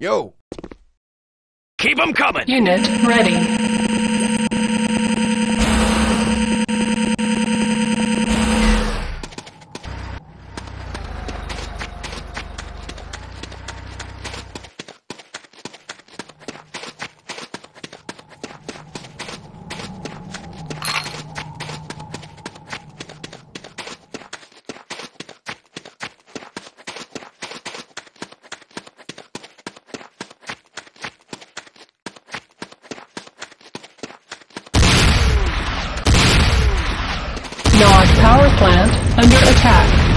Yo. Keep 'em coming. Unit ready. Nod power plant under attack.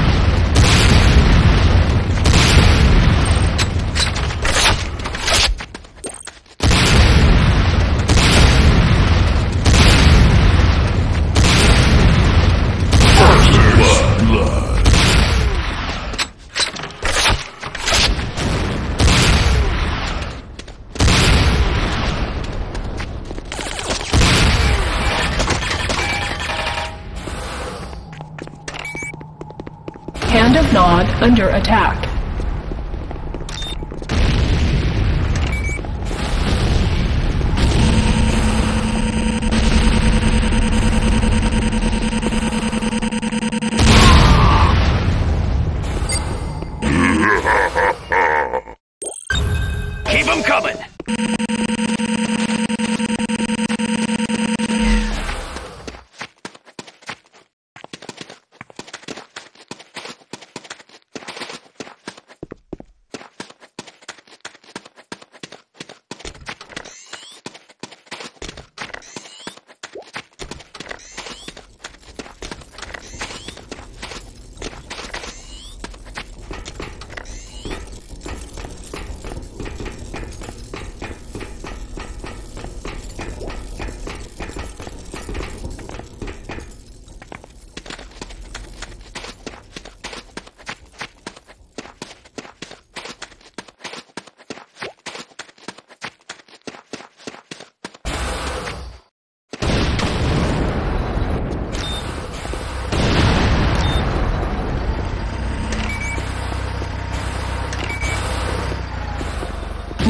Nod under attack.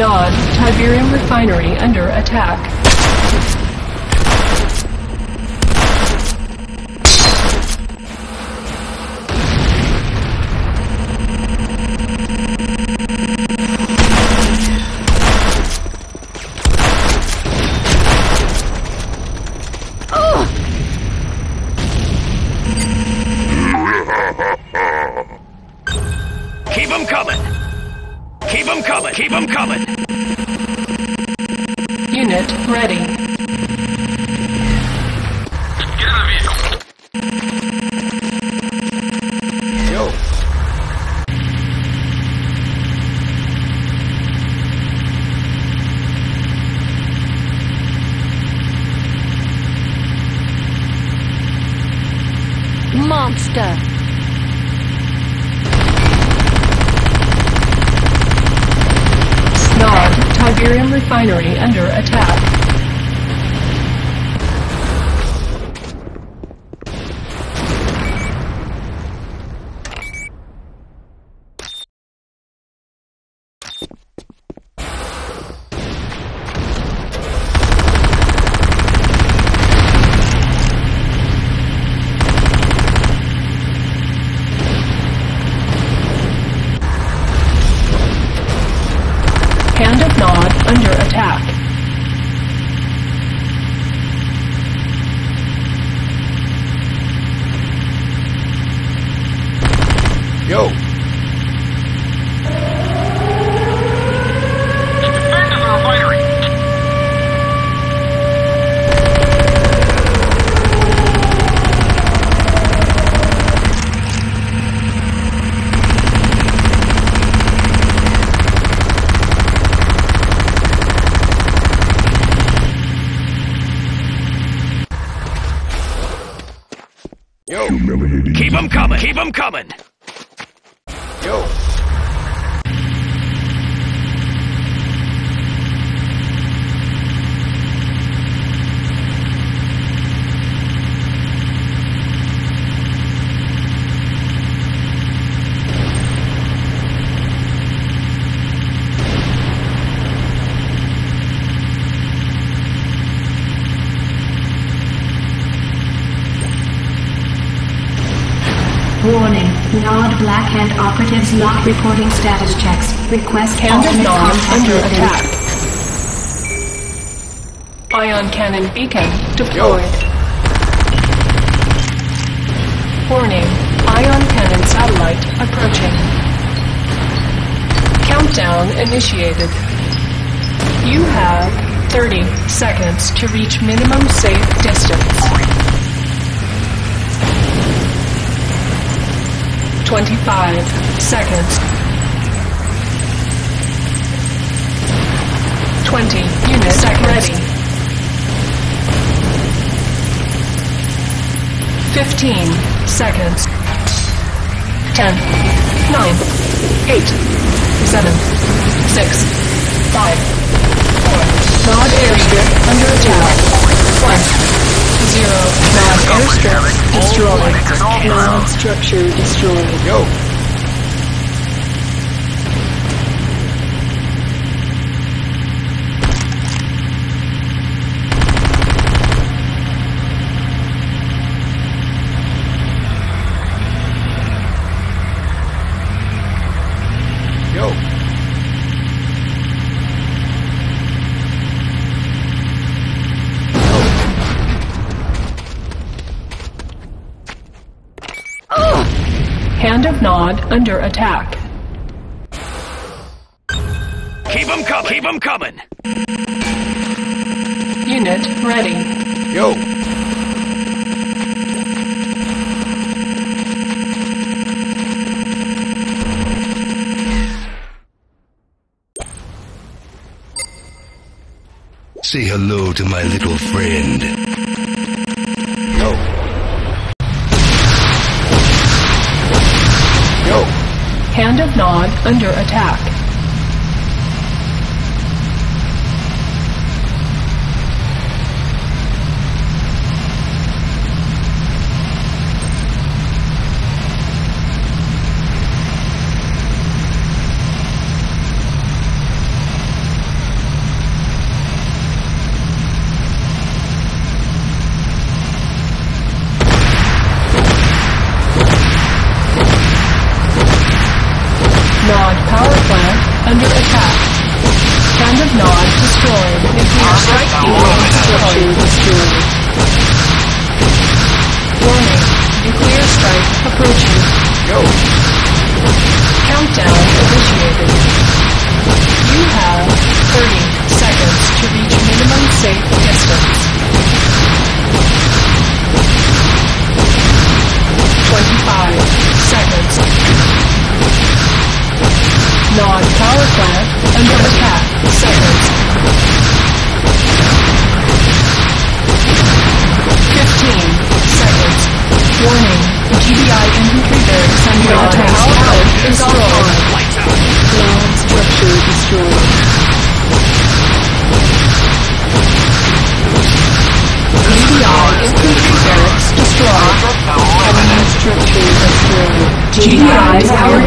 Nod Tiberium refinery under attack. Coming. Keep 'em coming. Unit ready. Yo. Monster. Tiberium refinery under attack. Hand of Nod under attack. Yo. Keep 'em coming. Keep 'em coming. Yo. Black Hand operatives not reporting status checks. Request alternate contact under attack. Ion cannon beacon deployed. Warning. Ion cannon satellite approaching. Countdown initiated. You have 30 seconds to reach minimum safe distance. 25 seconds. 20 units seconds. ready. 15 seconds. 10, 9, 8, 7, 6, 5, 4. Nod airstrip under attack. 1, 0. Nod airstrip destroyed. Nod structure destroyed. Hand of Nod under attack. Keep 'em coming. Keep 'em coming. Unit ready. Yo. Say hello to my little friend. Hand of Nod under attack. Nod power plant under attack. Hand of Nod destroyed. Nuclear strike beacon structure destroyed. Attack. 15 seconds. Warning. GDI infantry barracks under attack. Destroyed. GDI infantry barracks destroyed. Destroyed. GDI power plant destroyed.